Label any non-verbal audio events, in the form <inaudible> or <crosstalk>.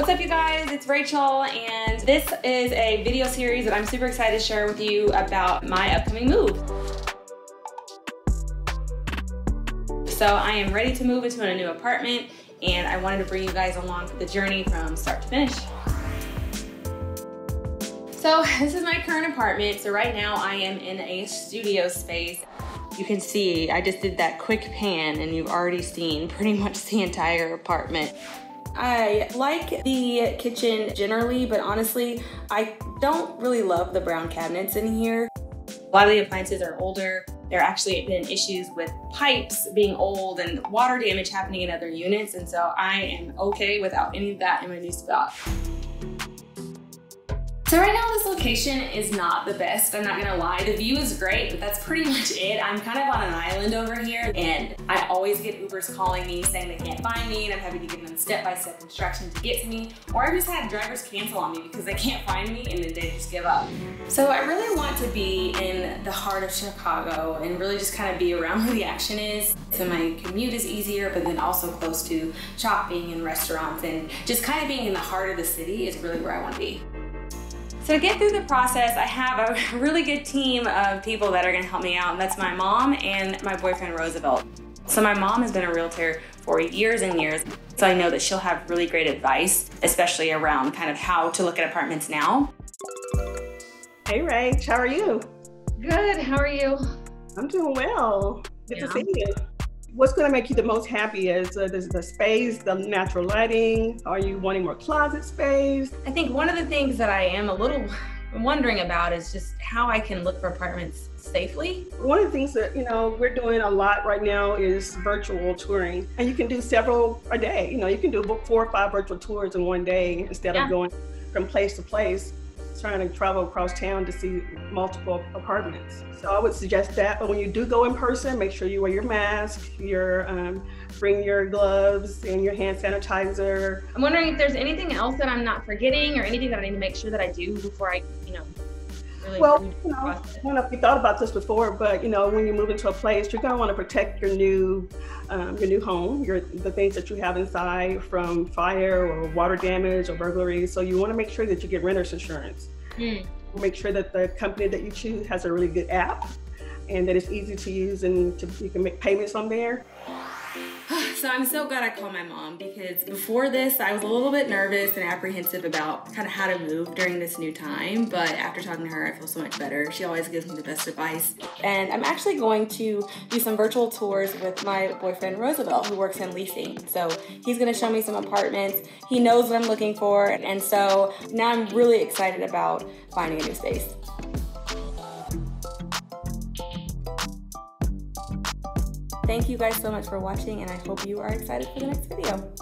What's up you guys? It's Rachel and this is a video series that I'm super excited to share with you about my upcoming move. So I am ready to move into a new apartment and I wanted to bring you guys along for the journey from start to finish. So <laughs> this is my current apartment. So right now I am in a studio space. You can see I just did that quick pan and you've already seen pretty much the entire apartment. I like the kitchen generally, but honestly, I don't really love the brown cabinets in here. A lot of the appliances are older. There actually been issues with pipes being old and water damage happening in other units. And so I am okay without any of that in my new spot. So right now this location is not the best, I'm not gonna lie. The view is great, but that's pretty much it. I'm kind of on an island over here and I always get Ubers calling me saying they can't find me and I'm having to give them step-by-step -step instructions to get to me. Or I've just had drivers cancel on me because they can't find me and then they just give up. So I really want to be in the heart of Chicago and really just kind of be around <laughs> where the action is. So my commute is easier, but then also close to shopping and restaurants and just kind of being in the heart of the city is really where I want to be. So to get through the process, I have a <laughs> really good team of people that are gonna help me out, and that's my mom and my boyfriend Roosevelt. So my mom has been a realtor for years and years, so I know that she'll have really great advice, especially around kind of how to look at apartments now. Hey Rach, how are you? Good, how are you? I'm doing well. Good yeah. to see you. What's going to make you the most happy is uh, the, the space, the natural lighting? Are you wanting more closet space? I think one of the things that I am a little <laughs> wondering about is just how I can look for apartments safely. One of the things that, you know, we're doing a lot right now is virtual touring. And you can do several a day. You know, you can do four or five virtual tours in one day instead yeah. of going from place to place trying to travel across town to see multiple apartments. So I would suggest that. But when you do go in person, make sure you wear your mask, your um, bring your gloves and your hand sanitizer. I'm wondering if there's anything else that I'm not forgetting or anything that I need to make sure that I do before I, you know, Really well, you know, I don't know if you thought about this before, but you know, when you move into a place, you're going to want to protect your new, um, your new home, your the things that you have inside from fire or water damage or burglary. So you want to make sure that you get renter's insurance. Mm. Make sure that the company that you choose has a really good app, and that it's easy to use, and to, you can make payments on there. So I'm so glad I called my mom because before this, I was a little bit nervous and apprehensive about kind of how to move during this new time. But after talking to her, I feel so much better. She always gives me the best advice. And I'm actually going to do some virtual tours with my boyfriend Roosevelt, who works in leasing. So he's going to show me some apartments. He knows what I'm looking for. And so now I'm really excited about finding a new space. Thank you guys so much for watching and I hope you are excited for the next video.